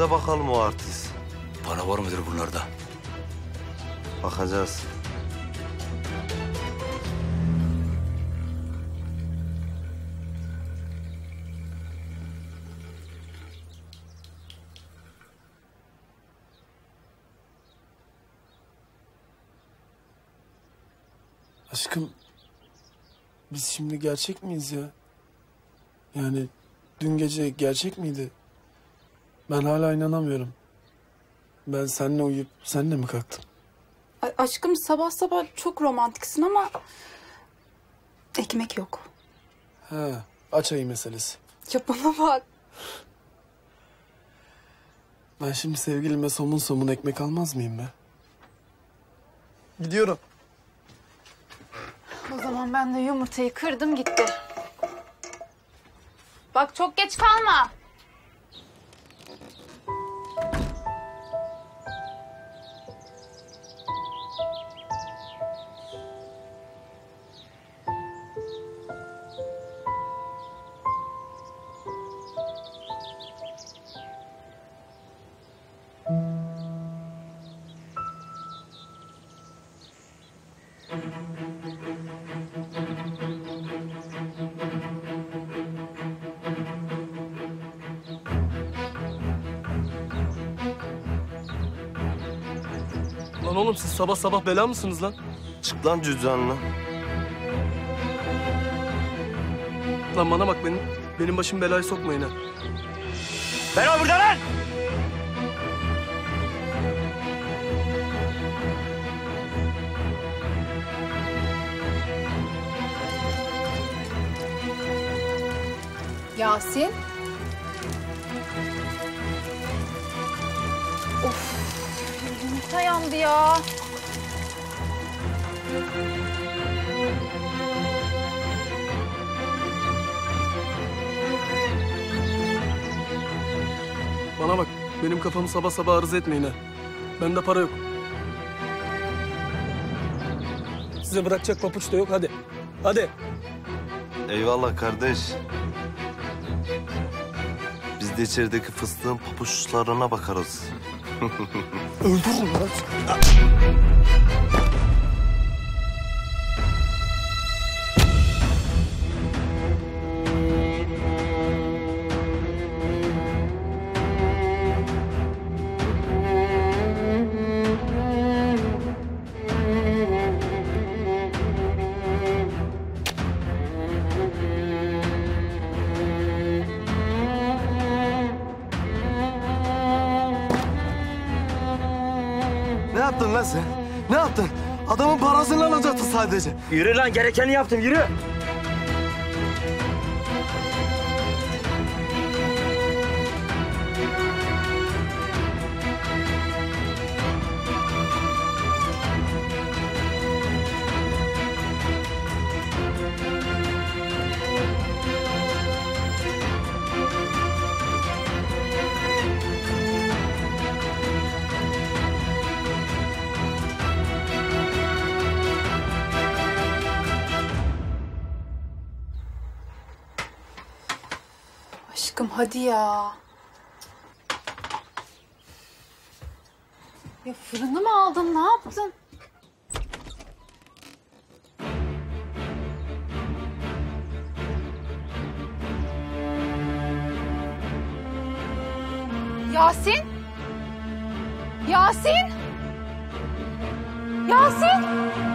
Nerede bakalım o artist? Para var mıdır bunlarda? Bakacağız. Aşkım biz şimdi gerçek miyiz ya? Yani dün gece gerçek miydi? Ben hala inanamıyorum. Ben seninle uyuyup seninle mi kalktım? Ay, aşkım sabah sabah çok romantiksin ama ekmek yok. He, aç ayı meselesi. Ya bana bak. Ben şimdi sevgilime somun somun ekmek almaz mıyım be? Gidiyorum. O zaman ben de yumurtayı kırdım gitti. Bak çok geç kalma. Oğlum siz sabah sabah bela mısınız lan? Çık lan cüzdanla. Lan bana bak benim benim başım belaya sokmayın ha. Ben o burada lan! Yasin. Yumurta yandı ya. Bana bak benim kafamı sabah sabah arız etmeyin ha. Bende para yok. Size bırakacak papuç da yok hadi. Hadi. Eyvallah kardeş. Biz de içerideki fıstığın papuçlarına bakarız. Öldürürüm lan. Yaptın lan sen? Ne yaptın? Adamın parasını alacaktın sadece. Yürü lan gerekeni yaptım yürü. Aşkım hadi ya. Ya fırını mı aldın ne yaptın? Yasin? Yasin? Yasin?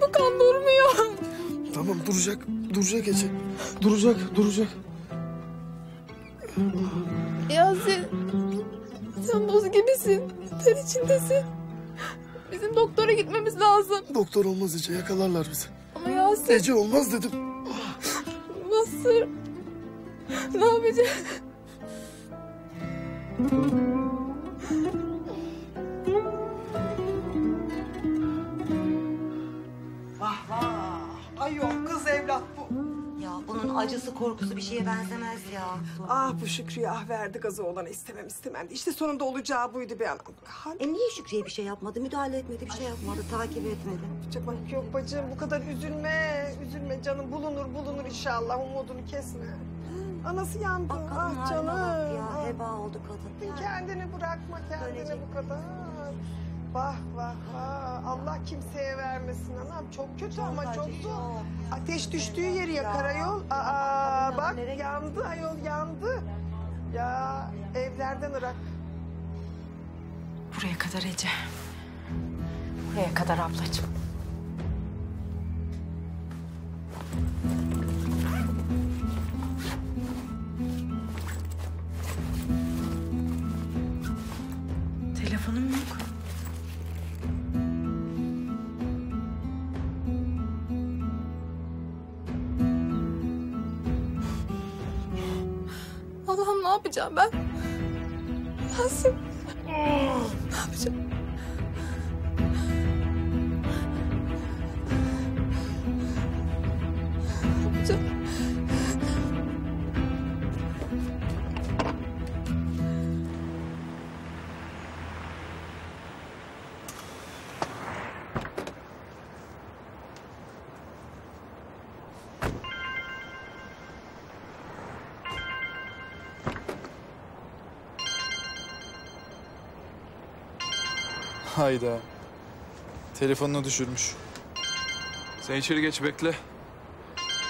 Bu kan durmuyor. Tamam duracak. Duracak Ece. Duracak, duracak. Yasin sen buz gibisin. Ter içindesin. Bizim doktora gitmemiz lazım. Doktor olmaz Ece yakalarlar bizi. Ama Yasin Ece olmaz dedim. nasıl? Ne yapacağız? Acısı korkusu bir şeye benzemez ya. Ah bu Şükrü'ye ah verdi gazı olanı istemem istemem. İşte sonunda olacağı buydu bir anam. Hal E niye Şükrü'ye bir şey yapmadı, müdahale etmedi, bir şey yapmadı, takip etmedi? yapacak yok bacım bu kadar üzülme. Üzülme canım bulunur bulunur inşallah umudunu kesme. Anası yandı. Bak kadın ah canım. bak ya, ah. heba oldu kadın. Kendini bırakma kendini Dönecek. bu kadar. Vah vah vah. Allah kimseye vermesin anam. Çok kötü ama çok zor. Ateş düştüğü yeri Ya. yakar ayol. Aa bak yandı ayol yandı. Ya evlerden ırak. Buraya kadar Ece. Buraya kadar ablacığım. Allah'ım ne yapacağım ben? Yasin. Ne yapacağım? Hayda. Telefonunu düşürmüş. Sen içeri geç bekle.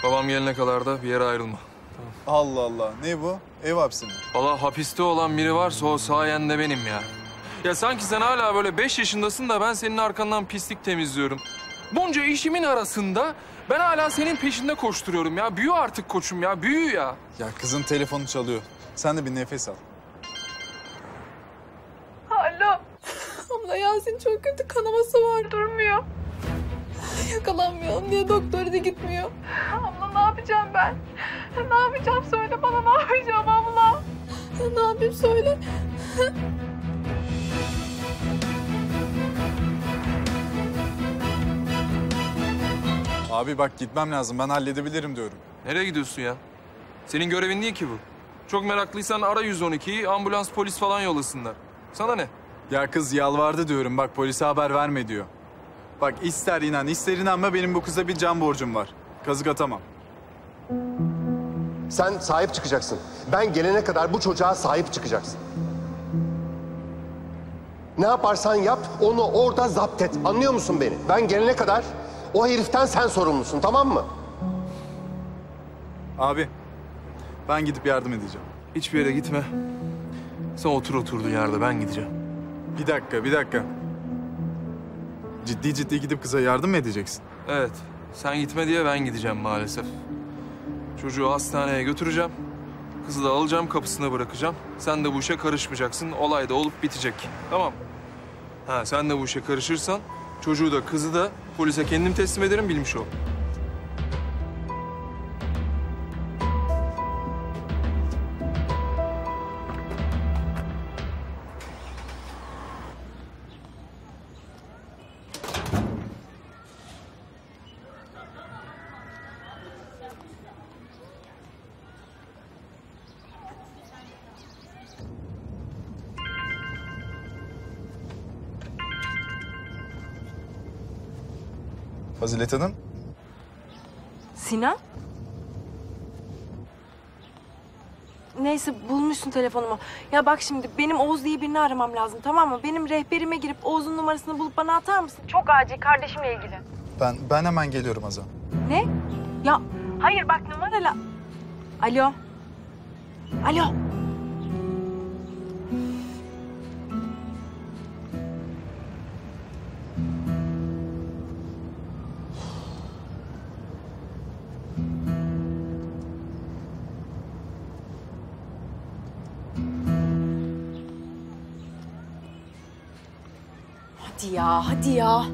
Babam gelene kadar da bir yere ayrılma. Allah Allah. Ne bu? Ev hapsi mi? Valla hapiste olan biri varsa o sayende benim ya. Ya sanki sen hala böyle beş yaşındasın da ben senin arkandan pislik temizliyorum. Bunca işimin arasında ben hala senin peşinde koşturuyorum ya. Büyü artık koçum ya, büyü ya. Ya kızın telefonu çalıyor. Sen de bir nefes al. Abla Yasin çok kötü kanaması var durmuyor. Yakalanmayalım diye doktora da gitmiyor. Abla ne yapacağım ben? Ne yapacağım söyle bana ne yapacağım abla? Ne yapayım söyle. Abi bak gitmem lazım. Ben halledebilirim diyorum. Nereye gidiyorsun ya? Senin görevin değil ki bu. Çok meraklıysan ara 112'yi, ambulans polis falan yollasınlar. Sana ne? Ya kız yalvardı diyorum. Bak polise haber verme diyor. Bak ister inan ister inanma benim bu kıza bir can borcum var. Kazık atamam. Sen sahip çıkacaksın. Ben gelene kadar bu çocuğa sahip çıkacaksın. Ne yaparsan yap, onu orada zapt et. Anlıyor musun beni? Ben gelene kadar o heriften sen sorumlusun, tamam mı? Abi ben gidip yardım edeceğim. Hiçbir yere gitme. Sen otur oturduğun yerde, ben gideceğim. Bir dakika bir dakika. Ciddi ciddi gidip kıza yardım mı edeceksin? Evet, sen gitme diye ben gideceğim maalesef. Çocuğu hastaneye götüreceğim. Kızı da alacağım, kapısına bırakacağım. Sen de bu işe karışmayacaksın. Olay da olup bitecek. Tamam. Ha, sen de bu işe karışırsan çocuğu da kızı da polise kendim teslim ederim bilmiş ol. Fazilet Hanım. Sinan? Neyse bulmuşsun telefonumu. Ya bak şimdi benim Oğuz diye birini aramam lazım tamam mı? Benim rehberime girip Oğuz'un numarasını bulup bana atar mısın? Çok acil kardeşimle ilgili. Ben ben hemen geliyorum Azam. Ne? Ya hayır bak numarayla... Alo. Alo. Hadi ya, hadi ya.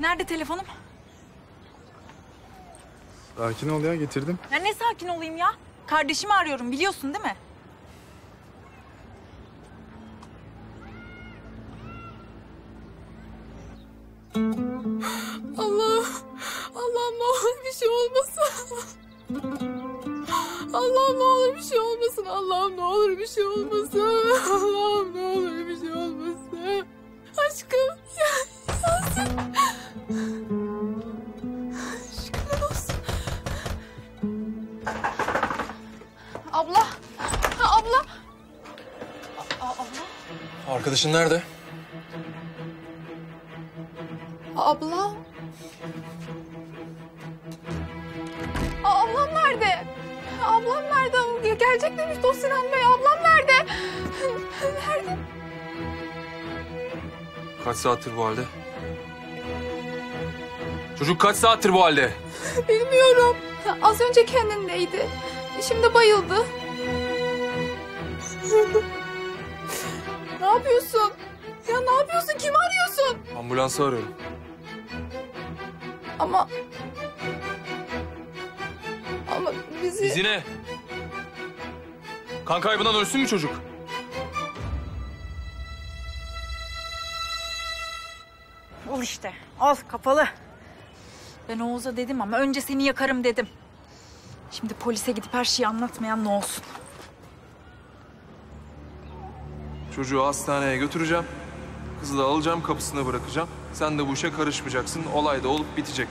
Nerede telefonum? Sakin ol ya getirdim. Ya ne sakin olayım ya? Kardeşimi arıyorum biliyorsun değil mi? Bir şey olmasın. Allah'ım ne olur bir şey olmasın. Aşkım ya, Yasin. Şükürler olsun. Abla, ha, abla. A- abla. Arkadaşın nerede? Abla. Gelecek demiş Sinan Bey. Ablam nerede? Nerede? Kaç saattir bu halde? Çocuk kaç saattir bu halde? Bilmiyorum. Az önce kendindeydi. Şimdi bayıldı. ne yapıyorsun? Ya ne yapıyorsun? Kimi arıyorsun? Ambulansı arıyorum. Ama... Ama bizi... Bizi ne? Kan kaybından ölsün mü çocuk? Al işte. Al kapalı. Ben Oğuz'a dedim ama önce seni yakarım dedim. Şimdi polise gidip her şeyi anlatmayan ne olsun? Çocuğu hastaneye götüreceğim. Kızı da alacağım kapısına bırakacağım. Sen de bu işe karışmayacaksın. Olay da olup bitecek.